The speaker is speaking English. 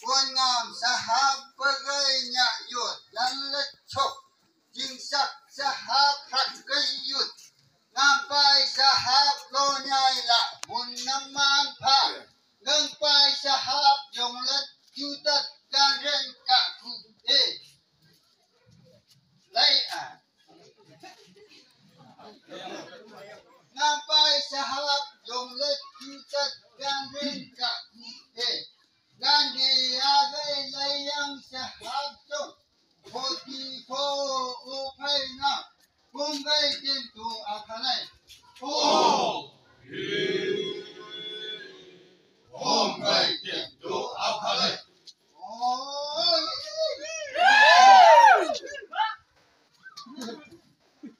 Bonam sahabagai nyayut dan lecok jingsak sahab hat gayut nampai sahab lo nyai la mun naman pa ngang pai gai lai yang sa hap chong ho ti pho u phai na kung gai tin tu a khanai ho Hôm nay tiền đủ áo khá lên. Oh,